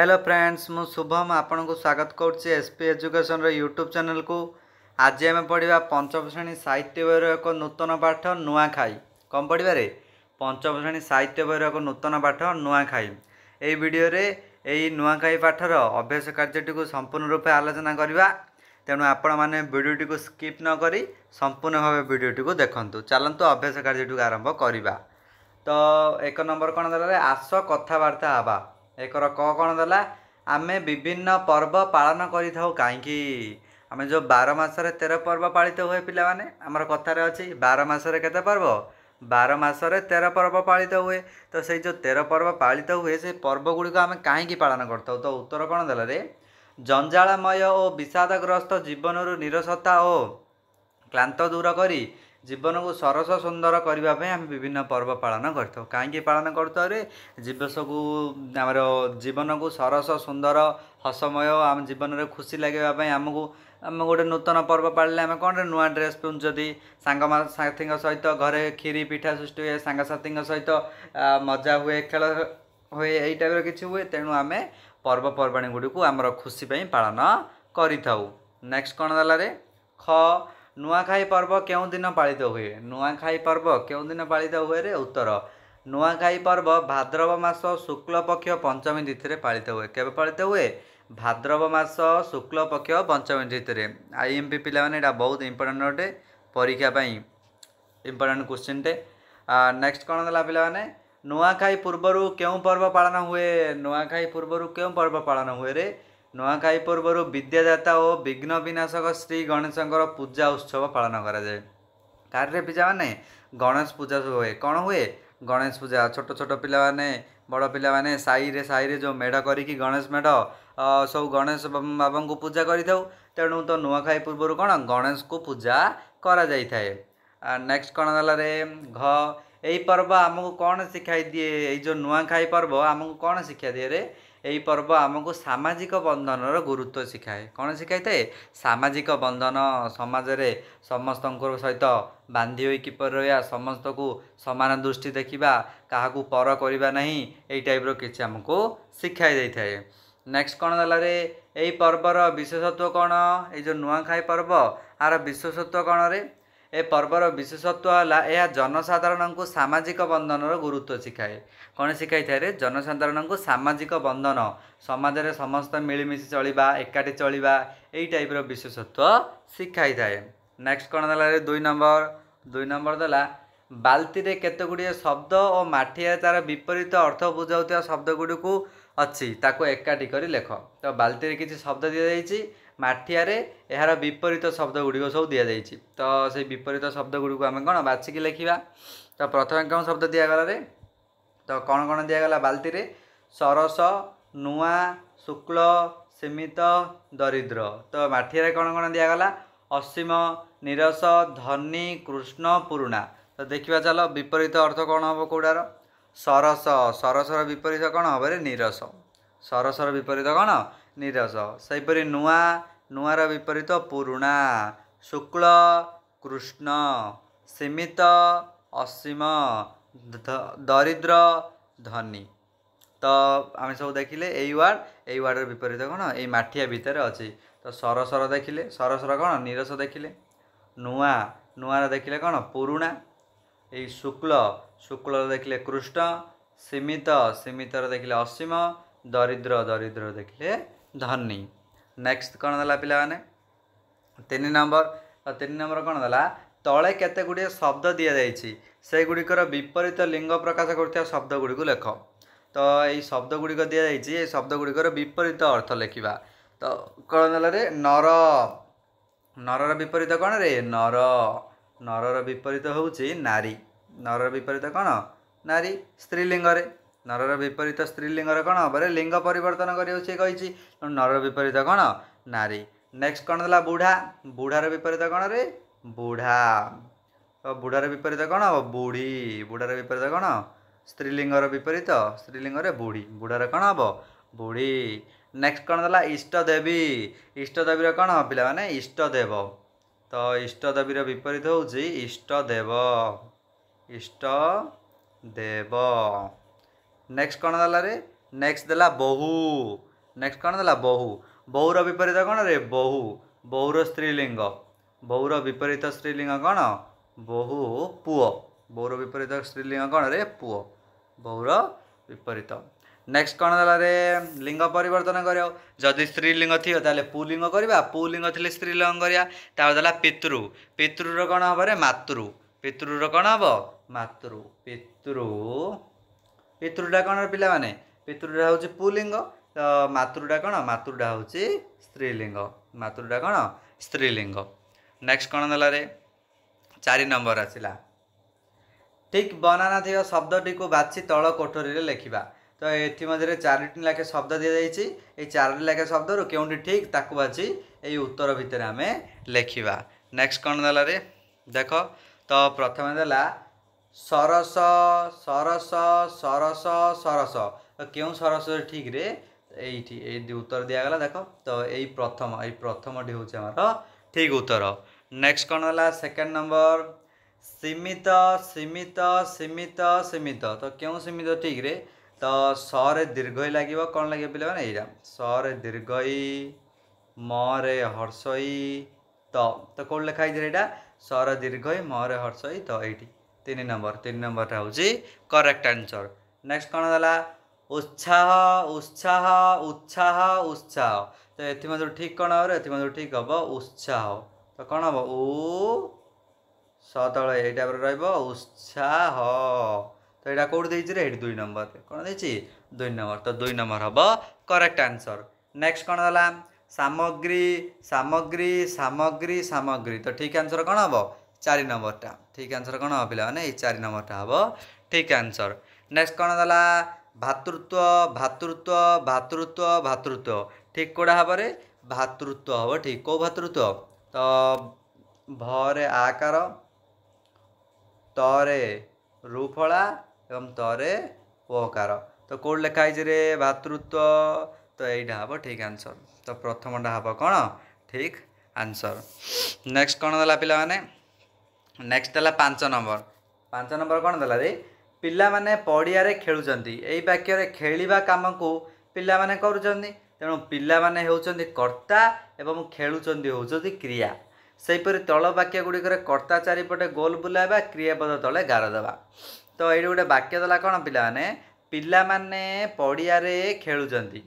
Hello friends ମୁଁ ଶୁଭମ ଆପଣଙ୍କୁ ସ୍ୱାଗତ କରୁଛି ଏସ୍ ପି ଏଜୁକେସନ୍ର ୟୁଟ୍ୟୁବ୍ ଚ୍ୟାନେଲ୍କୁ ଆଜି ଆମେ ପଢ଼ିବା ପଞ୍ଚମ ଶ୍ରେଣୀ ସାହିତ୍ୟ ବହିର ଏକ ନୂତନ ପାଠ ନୂଆଖାଇ କ'ଣ ପଢ଼ିବାରେ? ପଞ୍ଚମ ଶ୍ରେଣୀ ସାହିତ୍ୟ ବହିର ଏକ ନୂତନ ପାଠ ନୂଆଖାଇ ଏହି ଭିଡ଼ିଓରେ ଏହି ନୂଆଖାଇ ପାଠର ଅଭ୍ୟାସ କାର୍ଯ୍ୟଟିକୁ ସମ୍ପୂର୍ଣ୍ଣ ରୂପେ ଆଲୋଚନା କରିବା। ତେଣୁ ଆପଣମାନେ ଭିଡ଼ିଓଟିକୁ ସ୍କିପ୍ ନ କରି ସମ୍ପୂର୍ଣ୍ଣ ଭାବେ ଭିଡ଼ିଓଟିକୁ ଦେଖନ୍ତୁ। ଚାଲନ୍ତୁ ଅଭ୍ୟାସ କାର୍ଯ୍ୟଟିକୁ ଆରମ୍ଭ କରିବା। ତ ଏକ ନମ୍ବର କ'ଣ ଦେଲା ଆସ କଥାବାର୍ତ୍ତା ହେବା। ଏକର କ କ'ଣ ଦେଲା? ଆମେ ବିଭିନ୍ନ ପର୍ବ ପାଳନ କରିଥାଉ କାହିଁକି? ଆମେ ଯେଉଁ ବାର ମାସରେ ତେର ପର୍ବ ପାଳିତ ହୁଏ ପିଲାମାନେ ଆମର କଥାରେ ଅଛି ବାର ମାସରେ କେତେ ପର୍ବ? ବାର ମାସରେ ତେର ପର୍ବ ପାଳିତ ହୁଏ। ତ ସେଇ ଯେଉଁ ତେର ପର୍ବ ପାଳିତ ହୁଏ ସେଇ ପର୍ବ ଗୁଡ଼ିକ ଆମେ କାହିଁକି ପାଳନ କରିଥାଉ? ତ ଉତ୍ତର କ'ଣ ଦେଲା ରେ? ଜଞ୍ଜାଳମୟ ଓ ବିଷାଦଗ୍ରସ୍ତ ଜୀବନରୁ ନିରସତା ଓ କ୍ଳାନ୍ତ ଦୂର କରି ଜୀବନକୁ ସରସ ସୁନ୍ଦର କରିବା ପାଇଁ ଆମେ ବିଭିନ୍ନ ପର୍ବ ପାଳନ କରିଥାଉ। କାହିଁକି ପାଳନ କରିଥାଉ ରେ ଦିବସକୁ ଆମର ଜୀବନକୁ ସରସ ସୁନ୍ଦର ହସମୟ ଆମ ଜୀବନରେ ଖୁସି ଲାଗିବା ପାଇଁ ଆମକୁ ଆମେ ଗୋଟେ ନୂତନ ପର୍ବ ପାଳିଲେ ଆମେ କ'ଣରେ ନୂଆ ଡ୍ରେସ୍ ପିନ୍ଧୁଛନ୍ତି। ସାଙ୍ଗ ସାଥିଙ୍କ ସହିତ ଘରେ କ୍ଷୀରି ପିଠା ସୃଷ୍ଟି ହୁଏ ସାଙ୍ଗସାଥିଙ୍କ ସହିତ ମଜା ହୁଏ ଖେଳ ହୁଏ ଏଇ ଟାଇପ୍ର କିଛି ହୁଏ। ତେଣୁ ଆମେ ପର୍ବପର୍ବାଣୀ ଗୁଡ଼ିକୁ ଆମର ଖୁସି ପାଇଁ ପାଳନ କରିଥାଉ। ନେକ୍ସଟ କ'ଣ ଦେଲାରେ ଖ ନୂଆଖାଇ ପର୍ବ କେଉଁ ଦିନ ପାଳିତ ହୁଏ? ନୂଆଖାଇ ପର୍ବ କେଉଁ ଦିନ ପାଳିତ ହୁଏ ରେ ଉତ୍ତର ନୂଆଖାଇ ପର୍ବ ଭାଦ୍ରବ ମାସ ଶୁକ୍ଳପକ୍ଷ ପଞ୍ଚମୀ ତିଥିରେ ପାଳିତ ହୁଏ। କେବେ ପାଳିତ ହୁଏ? ଭାଦ୍ରବ ମାସ ଶୁକ୍ଳପକ୍ଷ ପଞ୍ଚମୀ ତିଥିରେ। ଆଇ ଏମ୍ ପି ପିଲାମାନେ ଏଇଟା ବହୁତ ଇମ୍ପୋର୍ଟାଣ୍ଟ ଅଟେ ପରୀକ୍ଷା ପାଇଁ ଇମ୍ପୋର୍ଟାଣ୍ଟ କୋଶ୍ଚିନ୍ଟେ ନେକ୍ସଟ କ'ଣ ଦେଲା ପିଲାମାନେ? ନୂଆଖାଇ ପୂର୍ବରୁ କେଉଁ ପର୍ବ ପାଳନ ହୁଏ? ନୂଆଖାଇ ପୂର୍ବରୁ କେଉଁ ପର୍ବ ପାଳନ ହୁଏ ରେ ନୂଆଖାଇ ପୂର୍ବରୁ ବିଦ୍ୟାଦାତା ଓ ବିଘ୍ନ ବିନାଶକ ଶ୍ରୀ ଗଣେଶଙ୍କର ପୂଜା ଉତ୍ସବ ପାଳନ କରାଯାଏ। କାରରେ ପିଲାମାନେ ଗଣେଶ ପୂଜା ହୁଏ। କ'ଣ ହୁଏ? ଗଣେଶ ପୂଜା। ଛୋଟ ଛୋଟ ପିଲାମାନେ ବଡ଼ ପିଲାମାନେ ସାହିରେ ସାହିରେ ଯେଉଁ ମେଢ଼ କରିକି ଗଣେଶ ମେଢ଼ ସବୁ ଗଣେଶ ବାବାଙ୍କୁ ପୂଜା କରିଥାଉ। ତେଣୁ ତ ନୂଆଖାଇ ପୂର୍ବରୁ କ'ଣ? ଗଣେଶକୁ ପୂଜା କରାଯାଇଥାଏ। ନେକ୍ସଟ କ'ଣ ଦେଲାରେ ଘ। ଏଇ ପର୍ବ ଆମକୁ କ'ଣ ଶିଖାଇ ଦିଏ? ଏଇ ଯେଉଁ ନୂଆଖାଇ ପର୍ବ ଆମକୁ କ'ଣ ଶିକ୍ଷା ଦିଏ ରେ? ଏହି ପର୍ବ ଆମକୁ ସାମାଜିକ ବନ୍ଧନର ଗୁରୁତ୍ୱ ଶିଖାଏ। କ'ଣ ଶିଖାଇଥାଏ? ସାମାଜିକ ବନ୍ଧନ ସମାଜରେ ସମସ୍ତଙ୍କ ସହିତ ବାନ୍ଧି ହୋଇ କିପରି ରହିବା ସମସ୍ତଙ୍କୁ ସମାନ ଦୃଷ୍ଟି ଦେଖିବା କାହାକୁ ପର କରିବା ନାହିଁ ଏଇ ଟାଇପ୍ର କିଛି ଆମକୁ ଶିଖାଇ ଦେଇଥାଏ। ନେକ୍ସଟ କ'ଣ ଦେଲାରେ ଏଇ ପର୍ବର ବିଶେଷତ୍ୱ କ'ଣ? ଏଇ ଯେଉଁ ନୂଆଖାଇ ପର୍ବ ଆର ବିଶେଷତ୍ୱ କ'ଣରେ ଏ ପର୍ବର ବିଶେଷତ୍ୱ ହେଲା ଏହା ଜନସାଧାରଣଙ୍କୁ ସାମାଜିକ ବନ୍ଧନର ଗୁରୁତ୍ୱ ଶିଖାଏ। କ'ଣ ଶିଖାଇଥାଏ ଜନସାଧାରଣଙ୍କୁ ସାମାଜିକ ବନ୍ଧନ। ସମାଜରେ ସମସ୍ତେ ମିଳିମିଶି ଚଳିବା ଏକାଠି ଚଳିବା ଏଇ ଟାଇପ୍ର ବିଶେଷତ୍ୱ ଶିଖାଇଥାଏ ନେକ୍ସଟ କ'ଣ ଦେଲା ରେ? ଦୁଇ ନମ୍ବର। ଦୁଇ ନମ୍ବର ଦେଲା ବାଲ୍ତିରେ କେତେ ଗୁଡ଼ିଏ ଶବ୍ଦ ଓ ମାଠିଆରେ ତା'ର ବିପରୀତ ଅର୍ଥ ବୁଝାଉଥିବା ଶବ୍ଦ ଗୁଡ଼ିକୁ ଅଛି ତାକୁ ଏକାଠି କରି ଲେଖ। ତ ବାଲ୍ତିରେ କିଛି ଶବ୍ଦ ଦିଆଯାଇଛି। ମାଠିଆରେ ଏହାର ବିପରୀତ ଶବ୍ଦ ଗୁଡ଼ିକ ସବୁ ଦିଆଯାଇଛି। ତ ସେଇ ବିପରୀତ ଶବ୍ଦ ଗୁଡ଼ିକୁ ଆମେ କ'ଣ ବାଛିକି ଲେଖିବା? ତ ପ୍ରଥମେ କେଉଁ ଶବ୍ଦ ଦିଆଗଲାରେ? ତ କ'ଣ କ'ଣ ଦିଆଗଲା ବାଲ୍ତିରେ ସରସ ନୂଆ ଶୁକ୍ଳ ସୀମିତ ଦରିଦ୍ର। ତ ମାଠିଆରେ କ'ଣ କ'ଣ ଦିଆଗଲା? ଅସୀମ ନିରସ ଧନୀ କୃଷ୍ଣ ପୁରୁଣା। ତ ଦେଖିବା ଚାଲ ବିପରୀତ ଅର୍ଥ କ'ଣ ହେବ କେଉଁଟାର? ସରସ। ସରସର ବିପରୀତ କ'ଣ ହେବ ରେ? ନିରସ। ସରସର ବିପରୀତ କ'ଣ? ନିରସ ସେହିପରି ନୂଆ ନୂଆର ବିପରୀତ ପୁରୁଣା ଶୁକ୍ଳ କୃଷ୍ଣ ସୀମିତ ଅସୀମ ଦରିଦ୍ର ଧନୀ। ତ ଆମେ ସବୁ ଦେଖିଲେ ଏଇ ୱାର୍ଡ଼ ଏଇ ୱାର୍ଡ଼ର ବିପରୀତ କ'ଣ? ଏଇ ମାଠିଆ ଭିତରେ ଅଛି। ତ ସରସର ଦେଖିଲେ ସରସର କ'ଣ? ନିରସ ଦେଖିଲେ। ନୂଆ ନୂଆର ଦେଖିଲେ କ'ଣ? ପୁରୁଣା। ଏଇ ଶୁକ୍ଳ ଶୁକ୍ଳର ଦେଖିଲେ କୃଷ୍ଣ ସୀମିତ ସୀମିତର ଦେଖିଲେ ଅସୀମ ଦରିଦ୍ର ଦରିଦ୍ର ଦେଖିଲେ ଧନୀ ନେକ୍ସଟ କ'ଣ ଦେଲା ପିଲାମାନେ? ତିନି ନମ୍ବର ତିନି ନମ୍ବର କ'ଣ ଦେଲା? ତଳେ କେତେ ଗୁଡ଼ିଏ ଶବ୍ଦ ଦିଆଯାଇଛି? ସେଗୁଡ଼ିକର ବିପରୀତ ଲିଙ୍ଗ ପ୍ରକାଶ କରୁଥିବା ଶବ୍ଦ ଗୁଡ଼ିକୁ ଲେଖ। ତ ଏଇ ଶବ୍ଦ ଗୁଡ଼ିକ ଦିଆଯାଇଛି ଏଇ ଶବ୍ଦ ଗୁଡ଼ିକର ବିପରୀତ ଅର୍ଥ ଲେଖିବା। ତ କ'ଣ ଦେଲା ରେ? ନର। ନରର ବିପରୀତ କ'ଣ ରେ? ନର। ନରର ବିପରୀତ ହେଉଛି ନାରୀ। ନରର ବିପରୀତ କ'ଣ? ନାରୀ। ସ୍ତ୍ରୀଲିଙ୍ଗରେ। ନରର ବିପରୀତ ସ୍ତ୍ରୀଲିଙ୍ଗରେ କ'ଣ ହେବ ରେ ଲିଙ୍ଗ ପରିବର୍ତ୍ତନ କରିବାକୁ ସିଏ କହିଛି। ତେଣୁ ନରର ବିପରୀତ କ'ଣ? ନାରୀ। ନେକ୍ସଟ କ'ଣ ଦେଲା ବୁଢ଼ା? ବୁଢ଼ାର ବିପରୀତ କ'ଣ ରେ? ବୁଢ଼ା। ତ ବୁଢ଼ାର ବିପରୀତ କ'ଣ ହେବ? ବୁଢ଼ୀ। ବୁଢ଼ାର ବିପରୀତ କ'ଣ? ସ୍ତ୍ରୀଲିଙ୍ଗର ବିପରୀତ। ସ୍ତ୍ରୀଲିଙ୍ଗରେ ବୁଢ଼ୀ। ବୁଢ଼ାର କ'ଣ ହେବ? ବୁଢ଼ୀ। ନେକ୍ସଟ କ'ଣ ଦେଲା? ଇଷ୍ଟଦେବୀ ଇଷ୍ଟଦେବୀର କ'ଣ ପିଲାମାନେ? ଇଷ୍ଟଦେବ ତ ଇଷ୍ଟଦେବୀର ବିପରୀତ ହେଉଛି ଇଷ୍ଟଦେବ ଇଷ୍ଟ ଦେବ। ନେକ୍ସଟ କ'ଣ ଦେଲା ରେ? ନେକ୍ସଟ ଦେଲା ବୋହୂ। ନେକ୍ସଟ କ'ଣ ଦେଲା? ବୋହୁ। ବୋହୁର ବିପରୀତ କ'ଣ ରେ? ବୋହୁ। ବୋହୁର ସ୍ତ୍ରୀଲିଙ୍ଗ। ବୋହୁର ବିପରୀତ ସ୍ତ୍ରୀଲିଙ୍ଗ କ'ଣ? ବୋହୁ ପୁଅ। ବୋହୁର ବିପରୀତ ସ୍ତ୍ରୀଲିଙ୍ଗ କ'ଣ ରେ? ପୁଅ। ବୋହୁର ବିପରୀତ। ନେକ୍ସଟ କ'ଣ ଦେଲା ରେ? ଲିଙ୍ଗ ପରିବର୍ତ୍ତନ କରିବ। ଯଦି ସ୍ତ୍ରୀଲିଙ୍ଗ ଥିବ ତାହେଲେ ପୁଲିଙ୍ଗ କରିବା। ପୁଲିଙ୍ଗ ଥିଲେ ସ୍ତ୍ରୀଲିଙ୍ଗ କରିବା। ତାପରେ ଦେଲା ପିତୃ। ପିତୃର କ'ଣ ହେବ ରେ? ମାତୃ। ପିତୃର କ'ଣ ହେବ? ମାତୃ। ପିତୃ ପିତୃଟା କ'ଣ ପିଲାମାନେ? ପିତୃଟା ହେଉଛି ପୁଲିଙ୍ଗ ତ ମାତୃଟା କ'ଣ? ମାତୃଟା ହେଉଛି ସ୍ତ୍ରୀଲିଙ୍ଗ। ମାତୃଟା କ'ଣ? ସ୍ତ୍ରୀଲିଙ୍ଗ। ନେକ୍ସଟ କ'ଣ ଦେଲା ରେ? ଚାରି ନମ୍ବର ଆସିଲା। ଠିକ୍ ବନାନା ଥିବା ଶବ୍ଦଟିକୁ ବାଛି ତଳ କୋଠରୀରେ ଲେଖିବା। ତ ଏଥିମଧ୍ୟରେ ଚାରିଟି ଲେଖେ ଶବ୍ଦ ଦିଆଯାଇଛି। ଏଇ ଚାରିଟି ଲେଖେ ଶବ୍ଦରୁ କେଉଁଠି ଠିକ୍ ତାକୁ ବାଛି ଏଇ ଉତ୍ତର ଭିତରେ ଆମେ ଲେଖିବା। ନେକ୍ସଟ କ'ଣ ଦେଲା ରେ? ଦେଖ ତ ପ୍ରଥମେ ଦେଲା ସରସ ସରସ ସରସ ସରସ। ତ କେଉଁ ସରସ ଠିକ୍ରେ ଏଇଠି ଏଇ ଉତ୍ତର ଦିଆଗଲା ଦେଖ। ତ ଏଇ ପ୍ରଥମ ଏଇ ପ୍ରଥମଟି ହେଉଛି ଆମର ଠିକ୍ ଉତ୍ତର। ନେକ୍ସଟ କ'ଣ ହେଲା? ସେକେଣ୍ଡ ନମ୍ବର ସୀମିତ ସୀମିତ ସୀମିତ ସୀମିତ। ତ କେଉଁ ସୀମିତ ଠିକ୍ରେ ତ ସରେ ଦୀର୍ଘଇ ଲାଗିବ। କ'ଣ ଲାଗିବ ପିଲାମାନେ? ଏଇଟା। ସରେ ଦୀର୍ଘଇ ମରେ ହର୍ଷଇ ତ ତ କେଉଁଠି ଲେଖା ହେଇଛି ଏଇଟା? ସର ଦୀର୍ଘଇ ମରେ ହର୍ଷଇ ତ ଏଇଠି। ତିନି ନମ୍ବର ତିନି ନମ୍ବରଟା ହେଉଛି କରେକ୍ଟ ଆନ୍ସର ନେକ୍ସଟ କ'ଣ ଦେଲା? ଉତ୍ସାହ ଉତ୍ସାହ ଉତ୍ସାହ ଉତ୍ସାହ। ତ ଏଥିମଧ୍ୟରୁ ଠିକ୍ କ'ଣ ହେବ? ଏଥିମଧ୍ୟରୁ ଠିକ୍ ହେବ ଉତ୍ସାହ। ତ କ'ଣ ହେବ? ଉ ସ ତଳେ ଏଇ ଟାଇପ୍ର ରହିବ ଉତ୍ସାହ। ତ ଏଇଟା କେଉଁଠି ଦେଇଛି ରେ? ଏଇଠି ଦୁଇ ନମ୍ବରରେ। କ'ଣ ଦେଇଛି? ଦୁଇ ନମ୍ବର। ତ ଦୁଇ ନମ୍ବର ହେବ କରେକ୍ଟ ଆନ୍ସର ନେକ୍ସଟ କ'ଣ ଦେଲା? ସାମଗ୍ରୀ ସାମଗ୍ରୀ ସାମଗ୍ରୀ ସାମଗ୍ରୀ। ତ ଠିକ୍ ଆନ୍ସର କ'ଣ ହେବ? ଚାରି ନମ୍ବରଟା ଠିକ୍ ଆନ୍ସର କ'ଣ ହେବ ପିଲାମାନେ? ଏଇ ଚାରି ନମ୍ବରଟା ହେବ। ଠିକ୍ ଆନ୍ସର ନେକ୍ସଟ କ'ଣ ଦେଲା? ଭାତୃତ୍ୱ ଭାତୃତ୍ୱ ଭାତୃତ୍ୱ ଭାତୃତ୍ୱ ଠିକ୍ କେଉଁଟା ହେବରେ? ଭାତୃତ୍ୱ ହେବ। ଠିକ୍। କେଉଁ ଭାତୃତ୍ୱ ତ ଭରେ ଆକାର ତରେ ରୁଫଳା ଏବଂ ତରେ ଓକାର ତ କେଉଁଠି ଲେଖା ହେଇଛି ରେ? ଭାତୃତ୍ୱ ତ ଏଇଟା ହେବ ଠିକ୍ ଆନ୍ସର ତ ପ୍ରଥମଟା ହେବ କ'ଣ? ଠିକ୍ ଆନ୍ସର ନେକ୍ସଟ କ'ଣ ଦେଲା ପିଲାମାନେ? ନେକ୍ସଟ ଦେଲା ପାଞ୍ଚ ନମ୍ବର ପାଞ୍ଚ ନମ୍ବର କ'ଣ ଦେଲା ରେ ପିଲାମାନେ ପଡ଼ିଆରେ ଖେଳୁଛନ୍ତି। ଏଇ ବାକ୍ୟରେ ଖେଳିବା କାମକୁ ପିଲାମାନେ କରୁଛନ୍ତି। ତେଣୁ ପିଲାମାନେ ହେଉଛନ୍ତି କର୍ତ୍ତା ଏବଂ ଖେଳୁଛନ୍ତି ହେଉଛନ୍ତି କ୍ରିୟା। ସେହିପରି ତଳ ବାକ୍ୟ ଗୁଡ଼ିକରେ କର୍ତ୍ତା ଚାରିପଟେ ଗୋଲ ବୁଲାଇବା କ୍ରିୟାପଦ ତଳେ ଗାର ଦେବା। ତ ଏଇଠି ଗୋଟେ ବାକ୍ୟ ଦେଲା କ'ଣ ପିଲାମାନେ? ପିଲାମାନେ ପଡ଼ିଆରେ ଖେଳୁଛନ୍ତି।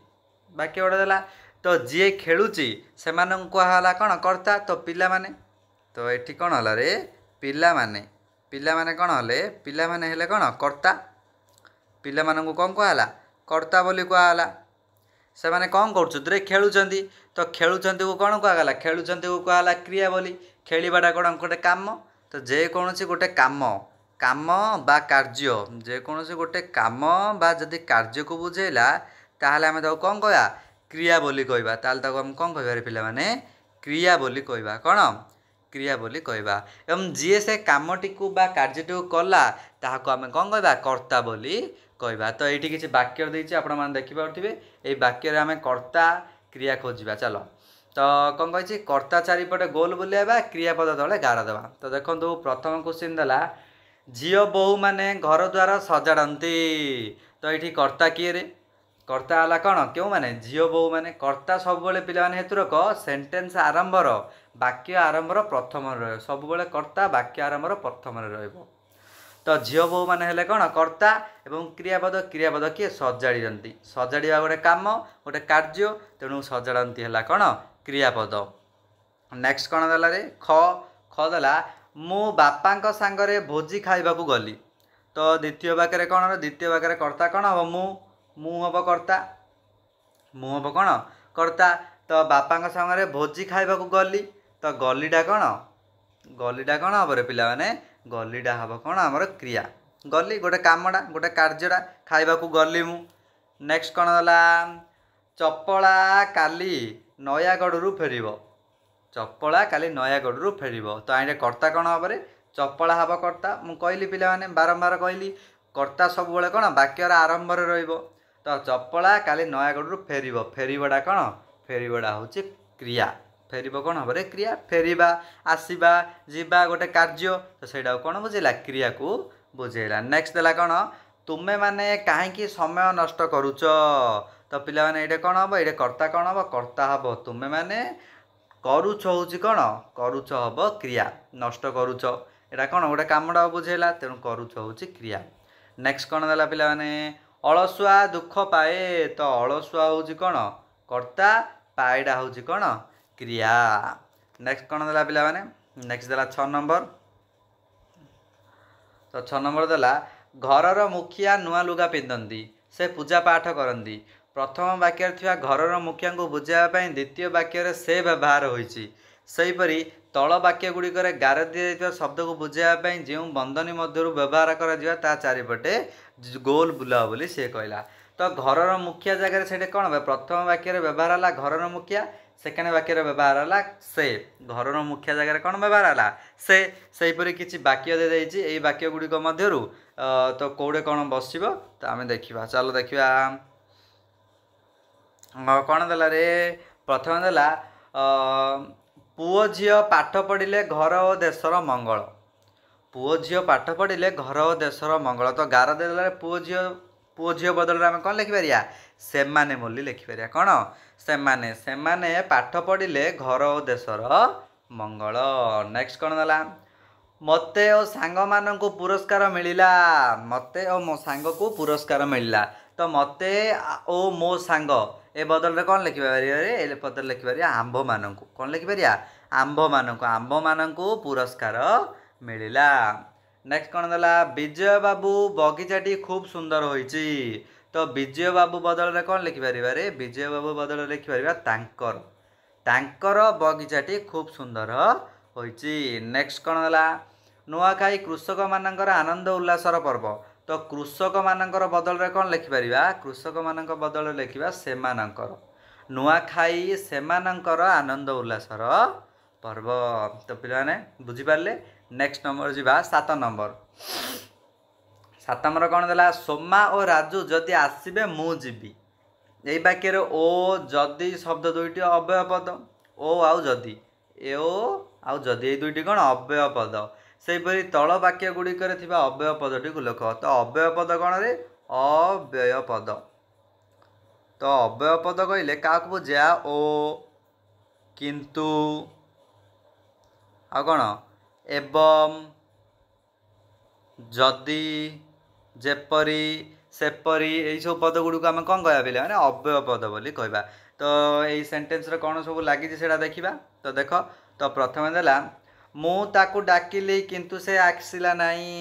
ବାକ୍ୟ ଗୋଟେ ଦେଲା ତ ଯିଏ ଖେଳୁଛି ସେମାନଙ୍କୁ କୁହାହେଲା କ'ଣ କର୍ତ୍ତା? ତ ପିଲାମାନେ। ତ ଏଠି କ'ଣ ହେଲା ରେ ପିଲାମାନେ ପିଲାମାନେ କ'ଣ ହେଲେ? ପିଲାମାନେ ହେଲେ କ'ଣ? କର୍ତ୍ତା। ପିଲାମାନଙ୍କୁ କ'ଣ କୁହାହେଲା? କର୍ତ୍ତା ବୋଲି କୁହାହେଲା। ସେମାନେ କ'ଣ କରୁଛନ୍ତି ରେ ଖେଳୁଛନ୍ତି ତ ଖେଳୁଛନ୍ତିକୁ କ'ଣ କୁହାଗଲା? ଖେଳୁଛନ୍ତିକୁ କୁହାଗଲା କ୍ରିୟା ବୋଲି। ଖେଳିବାଟା କ'ଣ ଗୋଟେ କାମ? ତ ଯେକୌଣସି ଗୋଟେ କାମ କାମ ବା କାର୍ଯ୍ୟ ଯେକୌଣସି ଗୋଟେ କାମ ବା ଯଦି କାର୍ଯ୍ୟକୁ ବୁଝେଇଲା ତାହେଲେ ଆମେ ତାକୁ କ'ଣ କହିବା? କ୍ରିୟା ବୋଲି କହିବା। ତାହେଲେ ତାକୁ ଆମେ କ'ଣ କହିବା ପିଲାମାନେ? କ୍ରିୟା ବୋଲି କହିବା। କ'ଣ? କ୍ରିୟା ବୋଲି କହିବା। ଏବଂ ଯିଏ ସେ କାମଟିକୁ ବା କାର୍ଯ୍ୟଟିକୁ କଲା ତାହାକୁ ଆମେ କ'ଣ କହିବା? କର୍ତ୍ତା ବୋଲି କହିବା। ତ ଏଇଠି କିଛି ବାକ୍ୟ ଦେଇଛି ଆପଣମାନେ ଦେଖିପାରୁଥିବେ। ଏଇ ବାକ୍ୟରେ ଆମେ କର୍ତ୍ତା କ୍ରିୟା ଖୋଜିବା। ଚାଲ। ତ କ'ଣ କହିଛି? କର୍ତ୍ତା ଚାରିପଟେ ଗୋଲ ବୁଲେଇବା କ୍ରିୟାପଦ ତଳେ ଗାର ଦେବା। ତ ଦେଖନ୍ତୁ ପ୍ରଥମ କୋଶ୍ଚିନ୍ ଦେଲା ଝିଅ ବୋହୂମାନେ ଘର ଦ୍ୱାର ସଜାଡ଼ନ୍ତି। ତ ଏଇଠି କର୍ତ୍ତା କିଏରେ କର୍ତ୍ତା ହେଲା କ'ଣ? କେଉଁମାନେ? ଝିଅ ବୋହୂମାନେ କର୍ତ୍ତା ସବୁବେଳେ ପିଲାମାନେ ହେତୁରକ ସେଣ୍ଟେନ୍ସ ଆରମ୍ଭର ବାକ୍ୟ ଆରମ୍ଭର ପ୍ରଥମରେ ରହିବ। ସବୁବେଳେ କର୍ତ୍ତା ବାକ୍ୟ ଆରମ୍ଭର ପ୍ରଥମରେ ରହିବ। ତ ଝିଅ ବୋହୂମାନେ ହେଲେ କ'ଣ? କର୍ତ୍ତା ଏବଂ କ୍ରିୟାପଦ କ୍ରିୟାପଦ କିଏ? ସଜାଡ଼ିଛନ୍ତି ସଜାଡ଼ିବା ଗୋଟେ କାମ ଗୋଟେ କାର୍ଯ୍ୟ ତେଣୁ ସଜାଡ଼ନ୍ତି ହେଲା କ'ଣ? କ୍ରିୟାପଦ। ନେକ୍ସଟ କ'ଣ ଦେଲା ରେ? ଖ। ଖ ଦେଲା ମୁଁ ବାପାଙ୍କ ସାଙ୍ଗରେ ଭୋଜି ଖାଇବାକୁ ଗଲି। ତ ଦ୍ୱିତୀୟ ବାକ୍ୟରେ କ'ଣ? ଦ୍ୱିତୀୟ ବାକ୍ୟରେ କର୍ତ୍ତା କ'ଣ? ହେବ ମୁଁ ମୁଁ ହେବ କର୍ତ୍ତା। ମୁଁ ହେବ କ'ଣ? କର୍ତ୍ତା ତ ବାପାଙ୍କ ସାଙ୍ଗରେ ଭୋଜି ଖାଇବାକୁ ଗଲି। ତ ଗଲିଟା କ'ଣ? ଗଲିଟା କ'ଣ ହେବ ରେ ପିଲାମାନେ? ଗଲିଟା ହେବ କ'ଣ ଆମର କ୍ରିୟା। ଗଲି ଗୋଟେ କାମଟା ଗୋଟେ କାର୍ଯ୍ୟଟା ଖାଇବାକୁ ଗଲି ମୁଁ। ନେକ୍ସଟ କ'ଣ ହେଲା? ଚପଳା କାଲି ନୟାଗଡ଼ରୁ ଫେରିବ। ଚପଳା କାଲି ନୟାଗଡ଼ରୁ ଫେରିବ। ତ ଏଇଟା କର୍ତ୍ତା କ'ଣ ହେବରେ ଚପଳା ହେବ କର୍ତ୍ତା। ମୁଁ କହିଲି ପିଲାମାନେ ବାରମ୍ବାର କହିଲି କର୍ତ୍ତା ସବୁବେଳେ କ'ଣ? ବାକ୍ୟର ଆରମ୍ଭରେ ରହିବ। ତ ଚପଳା କାଲି ନୟାଗଡ଼ରୁ ଫେରିବ। ଫେରିବଟା କ'ଣ? ଫେରିବଟା ହେଉଛି କ୍ରିୟା। ଫେରିବ କ'ଣ ହେବରେ କ୍ରିୟା। ଫେରିବା ଆସିବା ଯିବା ଗୋଟେ କାର୍ଯ୍ୟ। ତ ସେଇଟାକୁ କ'ଣ ବୁଝେଇଲା କ୍ରିୟାକୁ ବୁଝେଇଲା। ନେକ୍ସଟ ଦେଲା କ'ଣ? ତୁମେମାନେ କାହିଁକି ସମୟ ନଷ୍ଟ କରୁଛ? ତ ପିଲାମାନେ ଏଇଟା କ'ଣ ହେବ? ଏଇଟା କର୍ତ୍ତା କ'ଣ ହେବ? କର୍ତ୍ତା ହେବ। ତୁମେମାନେ କରୁଛ ହେଉଛି କ'ଣ? କରୁଛ ହେବ କ୍ରିୟା। ନଷ୍ଟ କରୁଛ। ଏଇଟା କ'ଣ? ଗୋଟେ କାମଟା ବୁଝେଇଲା। ତେଣୁ କରୁଛ ହେଉଛି କ୍ରିୟା। ନେକ୍ସଟ କ'ଣ ଦେଲା ପିଲାମାନେ? ଅଳସୁଆ ଦୁଃଖ ପାଏ ତ ଅଳସୁଆ ହେଉଛି କ'ଣ? କର୍ତ୍ତା ପାଏଟା ହେଉଛି କ'ଣ? କ୍ରିୟା। ନେକ୍ସଟ କ'ଣ ଦେଲା ପିଲାମାନେ? ନେକ୍ସଟ ଦେଲା ଛଅ ନମ୍ବର। ତ ଛଅ ନମ୍ବର ଦେଲା ଘରର ମୁଖିଆ ନୂଆ ଲୁଗା ପିନ୍ଧନ୍ତି ସେ ପୂଜା ପାଠ କରନ୍ତି। ପ୍ରଥମ ବାକ୍ୟରେ ଥିବା ଘରର ମୁଖିଆଙ୍କୁ ବୁଝାଇବା ପାଇଁ ଦ୍ୱିତୀୟ ବାକ୍ୟରେ ସେ ବ୍ୟବହାର ହୋଇଛି। ସେହିପରି ତଳ ବାକ୍ୟ ଗୁଡ଼ିକରେ ଗାର ଦିଆଯାଇଥିବା ଶବ୍ଦକୁ ବୁଝାଇବା ପାଇଁ ଯେଉଁ ବନ୍ଧନୀ ମଧ୍ୟରୁ ବ୍ୟବହାର କରାଯିବା ତା ଚାରିପଟେ ଗୋଲ ବୁଲାଅ ବୋଲି ସେ କହିଲା। ତ ଘରର ମୁଖିଆ ଜାଗାରେ ସେଇଟା କ'ଣ ହେବ ପ୍ରଥମ ବାକ୍ୟରେ ବ୍ୟବହାର ହେଲା ଘରର ମୁଖିଆ ସେକେଣ୍ଡ ବାକ୍ୟରେ ବ୍ୟବହାର ହେଲା ସେ। ଘରର ମୁଖିଆ ଜାଗାରେ କ'ଣ ବ୍ୟବହାର ହେଲା? ସେ। ସେହିପରି କିଛି ବାକ୍ୟ ଦେଇଯାଇଛି ଏଇ ବାକ୍ୟ ଗୁଡ଼ିକ ମଧ୍ୟରୁ। ଅ, ତ କେଉଁଟେ କ'ଣ ବସିବ? ତ ଆମେ ଦେଖିବା। ଚାଲ ଦେଖିବା। ଅ, କ'ଣ ଦେଲା ରେ? ପ୍ରଥମେ ଦେଲା ଅ, ପୁଅ ଝିଅ ପାଠ ପଢ଼ିଲେ ଘର ଓ ଦେଶର ମଙ୍ଗଳ। ପୁଅ ଝିଅ ପାଠ ପଢ଼ିଲେ ଘର ଓ ଦେଶର ମଙ୍ଗଳ। ତ ଗାର ଦେଲାରେ ପୁଅ ଝିଅ ପୁଅ ଝିଅ ବଦଳରେ ଆମେ କ'ଣ ଲେଖିପାରିବା? ସେମାନେ ବୋଲି ଲେଖିପାରିବା। କ'ଣ? ସେମାନେ। ସେମାନେ ପାଠ ପଢ଼ିଲେ ଘର ଓ ଦେଶର ମଙ୍ଗଳ। ନେକ୍ସଟ କ'ଣ ଦେଲା? ମୋତେ ଓ ସାଙ୍ଗମାନଙ୍କୁ ପୁରସ୍କାର ମିଳିଲା। ମୋତେ ଓ ମୋ ସାଙ୍ଗକୁ ପୁରସ୍କାର ମିଳିଲା। ତ ମୋତେ ଓ ମୋ ସାଙ୍ଗ ଏ ବଦଳରେ କ'ଣ ଲେଖିପାରିବା ରେ ଏ ବଦଳରେ ଲେଖିପାରିବା ଆମ୍ଭମାନଙ୍କୁ। କ'ଣ ଲେଖିପାରିବା ଆମ୍ଭମାନଙ୍କୁ। ଆମ୍ଭମାନଙ୍କୁ ପୁରସ୍କାର ମିଳିଲା। ନେକ୍ସଟ କ'ଣ ଦେଲା? ବିଜୟ ବାବୁ ବଗିଚାଟି ଖୁବ୍ ସୁନ୍ଦର ହୋଇଛି। ତ ବିଜୟ ବାବୁ ବଦଳରେ କ'ଣ ଲେଖିପାରିବା ରେ ବିଜୟ ବାବୁ ବଦଳରେ ଲେଖିପାରିବା ତାଙ୍କର। ତାଙ୍କର ବଗିଚାଟି ଖୁବ୍ ସୁନ୍ଦର ହୋଇଛି। ନେକ୍ସଟ କ'ଣ ହେଲା ନୂଆଖାଇ କୃଷକମାନଙ୍କର ଆନନ୍ଦ ଉଲ୍ଲାସର ପର୍ବ। ତ କୃଷକମାନଙ୍କର ବଦଳରେ କ'ଣ ଲେଖିପାରିବା? କୃଷକମାନଙ୍କ ବଦଳରେ ଲେଖିବା ସେମାନଙ୍କର। ନୂଆଖାଇ ସେମାନଙ୍କର ଆନନ୍ଦ ଉଲ୍ଲାସର ପର୍ବ। ତ ପିଲାମାନେ ବୁଝିପାରିଲେ? ନେକ୍ସଟ ନମ୍ବର ଯିବା ସାତ ନମ୍ବର ସାତ ନମ୍ବର କ'ଣ ଦେଲା? ସୋମା ଓ ରାଜୁ ଯଦି ଆସିବେ ମୁଁ ଯିବି। ଏଇ ବାକ୍ୟରେ ଓ ଯଦି ଶବ୍ଦ ଦୁଇଟି ଅବ୍ୟୟ ପଦ। ଓ ଆଉ ଯଦି। ଏ ଓ ଆଉ ଯଦି। ଏଇ ଦୁଇଟି କ'ଣ? ଅବ୍ୟୟ ପଦ। ସେହିପରି ତଳ ବାକ୍ୟ ଗୁଡ଼ିକରେ ଥିବା ଅବ୍ୟୟ ପଦଟିକୁ ଲେଖ। ତ ଅବ୍ୟୟ ପଦ କ'ଣରେ? ଅବ୍ୟୟ ପଦ। ତ ଅବ୍ୟୟ ପଦ କହିଲେ କାହାକୁ ବୁଝା? ଓ କିନ୍ତୁ। ଆଉ କ'ଣ? ଏବଂ ଯଦି ଯେପରି ସେପରି ଏଇସବୁ ପଦ ଗୁଡ଼ିକୁ ଆମେ କ'ଣ କହିବା ପିଲାମାନେ ଅବ୍ୟୟ ପଦ ବୋଲି କହିବା। ତ ଏଇ ସେଣ୍ଟେନ୍ସରେ କ'ଣ ସବୁ ଲାଗିଛି ସେଇଟା ଦେଖିବା? ତ ଦେଖ। ତ ପ୍ରଥମେ ଦେଲା ମୁଁ ତାକୁ ଡାକିଲି କିନ୍ତୁ ସେ ଆସିଲା ନାହିଁ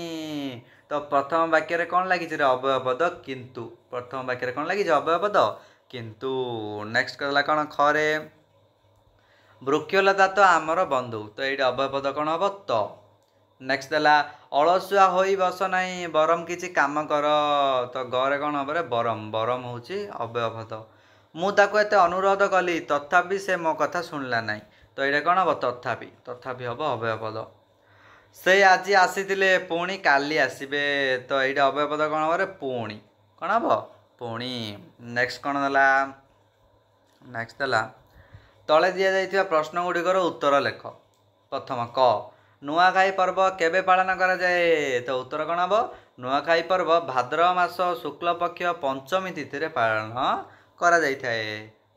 ତ ପ୍ରଥମ ବାକ୍ୟରେ କ'ଣ ଲାଗିଛି ରେ ଅବ୍ୟୟ ପଦ କିନ୍ତୁ ପ୍ରଥମ ବାକ୍ୟରେ କ'ଣ ଲାଗିଛି ଅବ୍ୟୟ ପଦ କିନ୍ତୁ ନେକ୍ସଟ କହିଲା କ'ଣ ଖରେ ବୃକ୍ଷଲତା ତ ଆମର ବନ୍ଧୁ ତ ଏଇଠି ଅବ୍ୟୟ ପଦ କ'ଣ ହେବ ତ ନେକ୍ସଟ ଦେଲା ଅଳସୁଆ ହୋଇ ବସ ନାହିଁ ବରଂ କିଛି କାମ କର ତ ଗରେ କ'ଣ ହେବ ରେ ବରଂ ବରଂ ହେଉଛି ଅବ୍ୟୟ ପଦ ମୁଁ ତାକୁ ଏତେ ଅନୁରୋଧ କଲି ତଥାପି ସେ ମୋ କଥା ଶୁଣିଲା ନାହିଁ ତ ଏଇଟା କ'ଣ ହେବ? ତଥାପି ତଥାପି ହେବ ଅବ୍ୟୟ ପଦ। ସେ ଆଜି ଆସିଥିଲେ ପୁଣି କାଲି ଆସିବେ। ତ ଏଇଟା ଅବ୍ୟୟ ପଦ କ'ଣ ହେବ ପୁଣି। କ'ଣ ହେବ? ପୁଣି। ନେକ୍ସଟ କ'ଣ ଦେଲା? ନେକ୍ସଟ ଦେଲା। ତଳେ ଦିଆଯାଇଥିବା ପ୍ରଶ୍ନ ଗୁଡ଼ିକର ଉତ୍ତର ଲେଖ। ପ୍ରଥମ କ। ନୂଆଖାଇ ପର୍ବ କେବେ ପାଳନ କରାଯାଏ? ତ ଉତ୍ତର କ'ଣ ହେବ? ନୂଆଖାଇ ପର୍ବ ଭାଦ୍ରବ ମାସ ଶୁକ୍ଳପକ୍ଷ ପଞ୍ଚମୀ ତିଥିରେ ପାଳନ କରାଯାଇଥାଏ।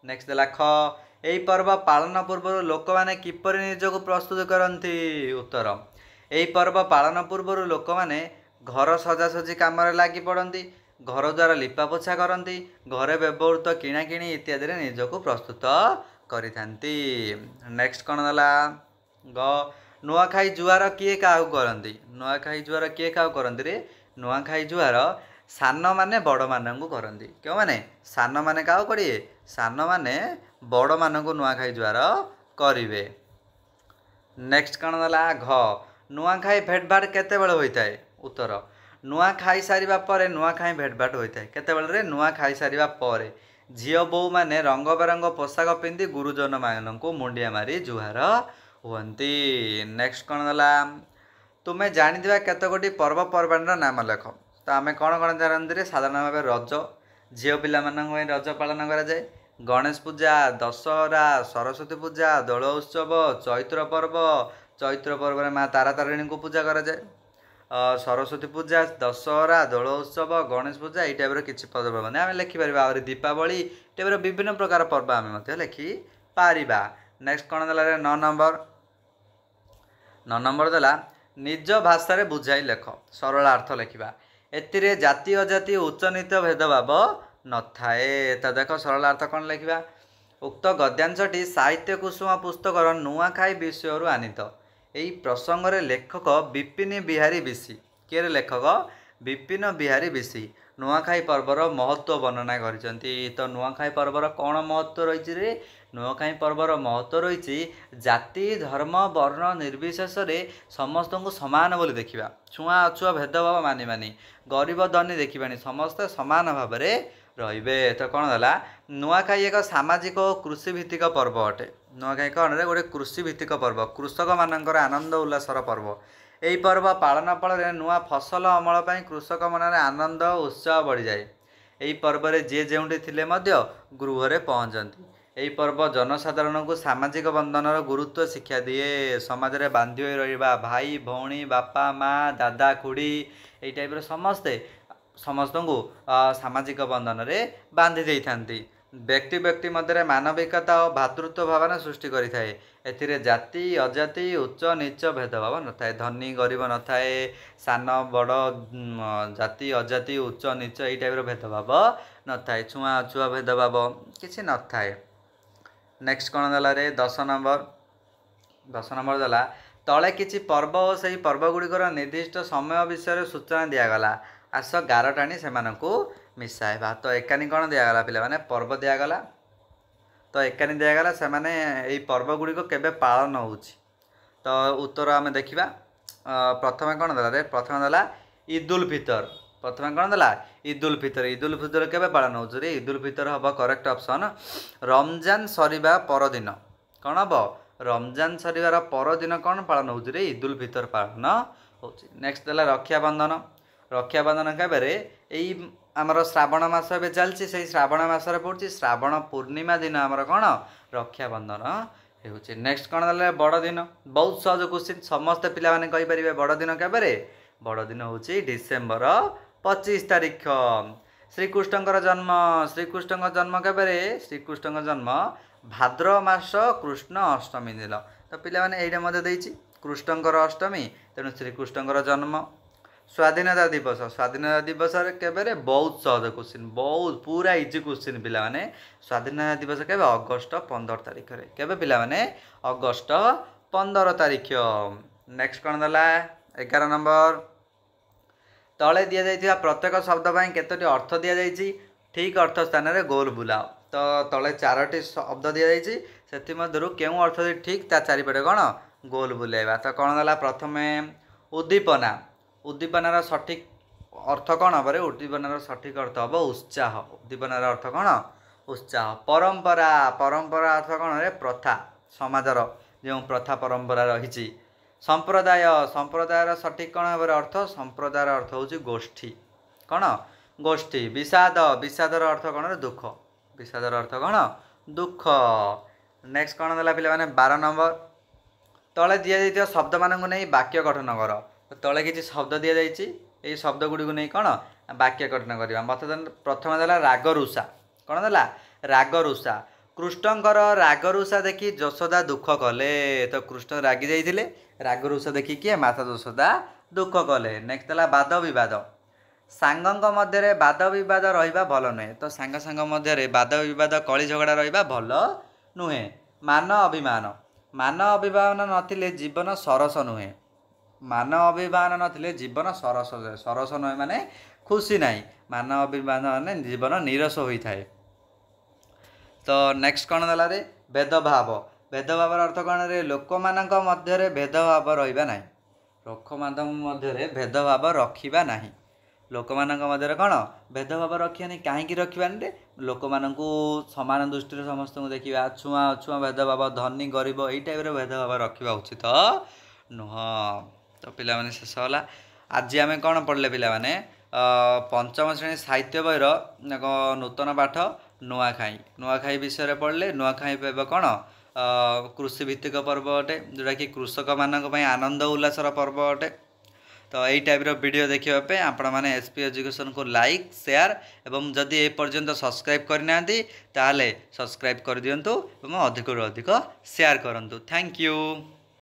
ନେକ୍ସଟ ଦେଲା ଖ। ଏହି ପର୍ବ ପାଳନ ପୂର୍ବରୁ ଲୋକମାନେ କିପରି ନିଜକୁ ପ୍ରସ୍ତୁତ କରନ୍ତି? ଉତ୍ତର ଏହି ପର୍ବ ପାଳନ ପୂର୍ବରୁ ଲୋକମାନେ ଘର ସଜାସଜି କାମରେ ଲାଗି ପଡ଼ନ୍ତି ଘର ଦ୍ୱାରା ଲିପାପୋଛା କରନ୍ତି ଘରେ ବ୍ୟବହୃତ କିଣାକିଣି ଇତ୍ୟାଦିରେ ନିଜକୁ ପ୍ରସ୍ତୁତ କରିଥାନ୍ତି। ନେକ୍ସଟ କ'ଣ ଦେଲା? ଗ ନୂଆଖାଇ ଜୁଆର କିଏ କାହାକୁ କରନ୍ତି? ନୂଆଖାଇ ଜୁଆର କିଏ କାହାକୁ କରନ୍ତି ରେ? ନୂଆଖାଇ ଜୁଆର ସାନମାନେ ବଡ଼ମାନଙ୍କୁ କରନ୍ତି। କେଉଁମାନେ? ସାନମାନେ କାହାକୁ କରିବେ? ସାନମାନେ ବଡ଼ମାନଙ୍କୁ ନୂଆଖାଇ ଜୁଆର କରିବେ। ନେକ୍ସଟ କ'ଣ ଦେଲା? ଘ। ନୂଆଖାଇ ଭେଟଭାଟ କେତେବେଳେ ହୋଇଥାଏ? ଉତ୍ତର। ନୂଆ ଖାଇସାରିବା ପରେ ନୂଆଖାଇ ଭେଟଭାଟ ହୋଇଥାଏ। କେତେବେଳରେ? ନୂଆ ଖାଇସାରିବା ପରେ। ଝିଅ ବୋହୂମାନେ ରଙ୍ଗ ବେରଙ୍ଗ ପୋଷାକ ପିନ୍ଧି ଗୁରୁଜନମାନଙ୍କୁ ମୁଣ୍ଡିଆ ମାରି ଜୁହାର ହୁଅନ୍ତି। ନେକ୍ସଟ କ'ଣ ଦେଲା? ତୁମେ ଜାଣିଥିବା କେତେଗୋଟି ପର୍ବପର୍ବାଣିର ନାମ ଲେଖ। ତ ଆମେ କ'ଣ କ'ଣ ଜାଣନ୍ତି ସାଧାରଣ ଭାବେ ରଜ ଝିଅ ପିଲାମାନଙ୍କ ପାଇଁ ରଜ ପାଳନ କରାଯାଏ? ଗଣେଶ ପୂଜା ଦଶହରା ସରସ୍ୱତୀ ପୂଜା ଦୋଳ ଉତ୍ସବ ଚୈତ୍ର ପର୍ବ ଚୈତ୍ର ପର୍ବରେ ମା ତାରାତାରିଣୀଙ୍କୁ ପୂଜା କରାଯାଏ। ଅ, ସରସ୍ୱତୀ ପୂଜା ଦଶହରା ଦୋଳ ଉତ୍ସବ ଗଣେଶ ପୂଜା ଏଇ ଟାଇପ୍ର କିଛି ପର୍ବପର୍ବାଣି ଆମେ ଲେଖିପାରିବା। ଆହୁରି ଦୀପାବଳି ତେବେ ବିଭିନ୍ନ ପ୍ରକାର ପର୍ବ ଆମେ ମଧ୍ୟ ଲେଖିପାରିବା ନେକ୍ସଟ କ'ଣ ଦେଲା ରେ? ନଅ ନମ୍ବର। ନଅ ନମ୍ବର ଦେଲା ନିଜ ଭାଷାରେ ବୁଝାଇ ଲେଖ। ସରଳ ଅର୍ଥ ଲେଖିବା। ଏଥିରେ ଜାତି ଅଜାତି ଉଚ୍ଚ ନୀଚ ଭେଦଭାବ ନଥାଏ। ତ ଦେଖ ସରଳ ଅର୍ଥ କ'ଣ ଲେଖିବା? ଉକ୍ତ ଗଦ୍ୟାଂଶଟି ସାହିତ୍ୟ କୁସୁମ ପୁସ୍ତକର ନୂଆଖାଇ ବିଷୟରୁ ଆନିତ। ଏହି ପ୍ରସଙ୍ଗରେ ଲେଖକ ବିପିନ ବିହାରୀ ବିଶି। କିଏ ଲେଖକ? ବିପିନ ବିହାରୀ ବିଶି। ନୂଆଖାଇ ପର୍ବର ମହତ୍ତ୍ୱ ବର୍ଣ୍ଣନା କରିଛନ୍ତି। ତ ନୂଆଖାଇ ପର୍ବର କ'ଣ ମହତ୍ତ୍ୱ ରହିଛି ରେ? ନୂଆଖାଇ ପର୍ବର ମହତ୍ତ୍ୱ ରହିଛି ଜାତି ଧର୍ମ ବର୍ଣ୍ଣ ନିର୍ବିଶେଷରେ ସମସ୍ତଙ୍କୁ ସମାନ ବୋଲି ଦେଖିବା। ଛୁଆଁ ଅଛୁଆଁ ଭେଦଭାବ ମାନି ମାନି ଗରିବ ଧନୀ ଦେଖିବାନି। ସମସ୍ତେ ସମାନ ଭାବରେ ରହିବେ। ତ କ'ଣ ହେଲା? ନୂଆଖାଇ ଏକ ସାମାଜିକ କୃଷିଭିତ୍ତିକ ପର୍ବ ଅଟେ। ନୂଆଖାଇ କ'ଣରେ ଗୋଟେ କୃଷିଭିତ୍ତିକ ପର୍ବ କୃଷକମାନଙ୍କର ଆନନ୍ଦ ଉଲ୍ଲାସର ପର୍ବ। ଏହି ପର୍ବ ପାଳନ ଫଳରେ ନୂଆ ଫସଲ ଅମଳ ପାଇଁ କୃଷକ ମନରେ ଆନନ୍ଦ ଉତ୍ସାହ ବଢ଼ିଯାଏ। ଏହି ପର୍ବରେ ଯିଏ ଯେଉଁଠି ଥିଲେ ମଧ୍ୟ ଗୃହରେ ପହଞ୍ଚନ୍ତି। ଏହି ପର୍ବ ଜନସାଧାରଣଙ୍କୁ ସାମାଜିକ ବନ୍ଧନର ଗୁରୁତ୍ୱ ଶିକ୍ଷା ଦିଏ। ସମାଜରେ ବାନ୍ଧି ହୋଇ ରହିବା ଭାଇ ଭଉଣୀ ବାପା ମା ଦାଦା ଖୁଡ଼ି ଏଇ ଟାଇପ୍ର ସମସ୍ତେ ସମସ୍ତଙ୍କୁ ସାମାଜିକ ବନ୍ଧନରେ ବାନ୍ଧି ଦେଇଥାନ୍ତି। ବ୍ୟକ୍ତି ବ୍ୟକ୍ତି ମଧ୍ୟରେ ମାନବିକତା ଓ ଭାତୃତ୍ୱ ଭାବନା ସୃଷ୍ଟି କରିଥାଏ। ଏଥିରେ ଜାତି ଅଜାତି ଉଚ୍ଚ ନୀଚ ଭେଦଭାବ ନଥାଏ। ଧନୀ ଗରିବ ନଥାଏ। ସାନ ବଡ଼ ଜାତି ଅଜାତି ଉଚ୍ଚ ନୀଚ ଏଇ ଟାଇପ୍ର ଭେଦଭାବ ନଥାଏ। ଛୁଆଁ ଅଛୁଆଁ ଭେଦଭାବ କିଛି ନଥାଏ। ନେକ୍ସଟ କ'ଣ ଦେଲା ରେ? ଦଶ ନମ୍ବର। ଦଶ ନମ୍ବର ଦେଲା ତଳେ କିଛି ପର୍ବ ଓ ସେହି ପର୍ବଗୁଡ଼ିକର ନିର୍ଦ୍ଦିଷ୍ଟ ସମୟ ବିଷୟରେ ସୂଚନା ଦିଆଗଲା। ଆସ ଗାର ଟାଣି ସେମାନଙ୍କୁ ମିଶାଇବା। ତ ଏକାନି କ'ଣ ଦିଆଗଲା ପିଲାମାନେ? ପର୍ବ ଦିଆଗଲା। ତ ଏକାନି ଦିଆଗଲା ସେମାନେ ଏଇ ପର୍ବଗୁଡ଼ିକ କେବେ ପାଳନ ହେଉଛି। ତ ଉତ୍ତର ଆମେ ଦେଖିବା। ପ୍ରଥମେ କ'ଣ ଦେଲା ରେ? ପ୍ରଥମେ ଦେଲା ଇଦୁଲ ଫିତର। ପ୍ରଥମେ କ'ଣ ଦେଲା? ଇଦୁଲ ଫିତର। ଇଦୁଲ ଫିତର କେବେ ପାଳନ ହେଉଛି ରେ? ଇଦୁଲ ଫିତର ହେବ କରେକ୍ଟ ଅପସନ୍ ରମଜାନ ସରିବା ପରଦିନ। କ'ଣ ହେବ? ରମଜାନ ସରିବାର ପରଦିନ କ'ଣ ପାଳନ ହେଉଛି ରେ? ଇଦୁଲ ଫିତର ପାଳନ ହେଉଛି। ନେକ୍ସଟ ଦେଲା ରକ୍ଷାବନ୍ଧନ ରକ୍ଷାବନ୍ଧନ କେବେରେ ଏଇ ଆମର ଶ୍ରାବଣ ମାସ ଏବେ ଚାଲିଛି ସେଇ ଶ୍ରାବଣ ମାସରେ ପଡ଼ୁଛି ଶ୍ରାବଣ ପୂର୍ଣ୍ଣିମା ଦିନ ଆମର କ'ଣ? ରକ୍ଷାବନ୍ଧନ ହେଉଛି। ନେକ୍ସଟ କ'ଣ ଦେଲେ? ବଡ଼ଦିନ। ବହୁତ ସହଜ କୋଶ୍ଚିନ୍ ସମସ୍ତେ ପିଲାମାନେ କହିପାରିବେ ବଡ଼ଦିନ କେବେରେ ବଡ଼ଦିନ ହେଉଛି ଡିସେମ୍ବର ପଚିଶ ତାରିଖ। ଶ୍ରୀକୃଷ୍ଣଙ୍କର ଜନ୍ମ। ଶ୍ରୀକୃଷ୍ଣଙ୍କ ଜନ୍ମ କେବେରେ ଶ୍ରୀକୃଷ୍ଣଙ୍କ ଜନ୍ମ ଭାଦ୍ର ମାସ କୃଷ୍ଣ ଅଷ୍ଟମୀ ଦିନ। ତ ପିଲାମାନେ ଏଇଟା ମଧ୍ୟ ଦେଇଛି। କୃଷ୍ଣଙ୍କର ଅଷ୍ଟମୀ ତେଣୁ ଶ୍ରୀକୃଷ୍ଣଙ୍କର ଜନ୍ମ। ସ୍ୱାଧୀନତା ଦିବସ। ସ୍ୱାଧୀନତା ଦିବସରେ କେବେରେ ବହୁତ ସହଜ କୋଶ୍ଚିନ୍ ବହୁତ ପୁରା ଇଜି କୋଶ୍ଚିନ୍ ପିଲାମାନେ ସ୍ୱାଧୀନତା ଦିବସ କେବେ ଅଗଷ୍ଟ ପନ୍ଦର ତାରିଖରେ କେବେ ପିଲାମାନେ ଅଗଷ୍ଟ ପନ୍ଦର ତାରିଖ। ନେକ୍ସଟ କ'ଣ ଦେଲା? ଏଗାର ନମ୍ବର। ତଳେ ଦିଆଯାଇଥିବା ପ୍ରତ୍ୟେକ ଶବ୍ଦ ପାଇଁ କେତୋଟି ଅର୍ଥ ଦିଆଯାଇଛି? ଠିକ୍ ଅର୍ଥ ସ୍ଥାନରେ ଗୋଲ ବୁଲାଅ। ତ ତଳେ ଚାରୋଟି ଶବ୍ଦ ଦିଆଯାଇଛି ସେଥିମଧ୍ୟରୁ କେଉଁ ଅର୍ଥଟି ଠିକ୍ ତା ଚାରିପଟେ କ'ଣ? ଗୋଲ ବୁଲାଇବା। ତ କ'ଣ ଦେଲା? ପ୍ରଥମେ ଉଦ୍ଦୀପନା। ଉଦ୍ଦୀପନାର ସଠିକ୍ ଅର୍ଥ କ'ଣ ହେବ ଉଦ୍ଦୀପନାର ସଠିକ୍ ଅର୍ଥ ହେବ ଉତ୍ସାହ। ଉଦ୍ଦୀପନାର ଅର୍ଥ କ'ଣ? ଉତ୍ସାହ। ପରମ୍ପରା। ପରମ୍ପରା ଅର୍ଥ କ'ଣ ରେ? ପ୍ରଥା। ସମାଜର ଯେଉଁ ପ୍ରଥା ପରମ୍ପରା ରହିଛି। ସମ୍ପ୍ରଦାୟ। ସମ୍ପ୍ରଦାୟର ସଠିକ୍ କ'ଣ ହେବାର ଅର୍ଥ? ସମ୍ପ୍ରଦାୟର ଅର୍ଥ ହେଉଛି ଗୋଷ୍ଠୀ। କ'ଣ? ଗୋଷ୍ଠୀ। ବିଷାଦ। ବିଷାଦର ଅର୍ଥ କ'ଣ ଦୁଃଖ। ବିଷାଦର ଅର୍ଥ କ'ଣ? ଦୁଃଖ। ନେକ୍ସଟ କ'ଣ ଦେଲା ପିଲାମାନେ? ବାର ନମ୍ବର। ତଳେ ଦିଆଯାଇଥିବା ଶବ୍ଦମାନଙ୍କୁ ନେଇ ବାକ୍ୟ ଗଠନ କର। ତଳେ କିଛି ଶବ୍ଦ ଦିଆଯାଇଛି। ଏଇ ଶବ୍ଦ ଗୁଡ଼ିକୁ ନେଇ କ'ଣ? ବାକ୍ୟ ଗଠନ କରିବା। ମୋତେ ପ୍ରଥମେ ଦେଲା ରାଗରୁଷା। କ'ଣ ଦେଲା? ରାଗରୁଷା। କୃଷ୍ଣଙ୍କର ରାଗରୁଷା ଦେଖି ଯଶୋଦା ଦୁଃଖ କଲେ। ତ କୃଷ୍ଣ ରାଗି ଯାଇଥିଲେ। ରାଗରୁଷା ଦେଖି କିଏ? ମାତା ଯଶୋଦା ଦୁଃଖ କଲେ। ନେକ୍ସଟ ଦେଲା ବାଦ ବିବାଦ ସାଙ୍ଗଙ୍କ ମଧ୍ୟରେ ବାଦ ବିବାଦ ରହିବା ଭଲ ନୁହେଁ। ତ ସାଙ୍ଗ ସାଙ୍ଗ ମଧ୍ୟରେ ବାଦ ବିବାଦ କଳି ଝଗଡ଼ା ରହିବା ଭଲ ନୁହେଁ। ମାନ ଅଭିମାନ। ମାନ ଅଭିମାନ ନଥିଲେ ଜୀବନ ସରସ ନୁହେଁ। ମାନ ଅଭିମାନ ନଥିଲେ ଜୀବନ ସରସ ସରସ ନୁହେଁ ମାନେ ଖୁସି ନାହିଁ। ମାନ ଅଭିମାନ ମାନେ ଜୀବନ ନିରସ ହୋଇଥାଏ। ତ ନେକ୍ସଟ କ'ଣ ଦେଲା ରେ? ଭେଦଭାବ। ଭେଦଭାବର ଅର୍ଥ କ'ଣ ରେ? ଲୋକମାନଙ୍କ ମଧ୍ୟରେ ଭେଦଭାବ ରହିବା ନାହିଁ। ଲୋକମାନଙ୍କ ମଧ୍ୟରେ ଭେଦଭାବ ରଖିବା ନାହିଁ। ଲୋକମାନଙ୍କ ମଧ୍ୟରେ କ'ଣ? ଭେଦଭାବ ରଖିବାନି କାହିଁକି ରଖିବାନି ରେ? ଲୋକମାନଙ୍କୁ ସମାନ ଦୃଷ୍ଟିରେ ସମସ୍ତଙ୍କୁ ଦେଖିବା ଛୁଆଁ ଅଛୁଆଁ ଭେଦଭାବ ଧନୀ ଗରିବ ଏଇ ଟାଇପ୍ର ଭେଦଭାବ ରଖିବା ଉଚିତ। ନୁହଁ। ତ ପିଲାମାନେ ଶେଷ ହେଲା। ଆଜି ଆମେ କ'ଣ ପଢ଼ିଲେ ପିଲାମାନେ? ପଞ୍ଚମ ଶ୍ରେଣୀ ସାହିତ୍ୟ ବହିର ଏକ ନୂତନ ପାଠ? ନୂଆଖାଇ। ନୂଆଖାଇ ବିଷୟରେ ପଢ଼ିଲେ ନୂଆଖାଇ ଏବେ କ'ଣ? କୃଷିଭିତ୍ତିକ ପର୍ବ ଅଟେ ଯେଉଁଟାକି କୃଷକମାନଙ୍କ ପାଇଁ ଆନନ୍ଦ ଉଲ୍ଲାସର ପର୍ବ ଅଟେ। ତ ତ ଏଇ ଟାଇପ୍ର ଭିଡ଼ିଓ ଦେଖିବା ପାଇଁ ଆପଣମାନେ ଏସ୍ ପି ଏଜୁକେସନ୍କୁ ଲାଇକ୍ ସେୟାର ଏବଂ ଯଦି ଏ ପର୍ଯ୍ୟନ୍ତ ସବସ୍କ୍ରାଇବ୍ କରିନାହାନ୍ତି ତାହେଲେ ସବସ୍କ୍ରାଇବ୍ କରିଦିଅନ୍ତୁ ଏବଂ ଅଧିକରୁ ଅଧିକ ସେୟାର କରନ୍ତୁ। Thank you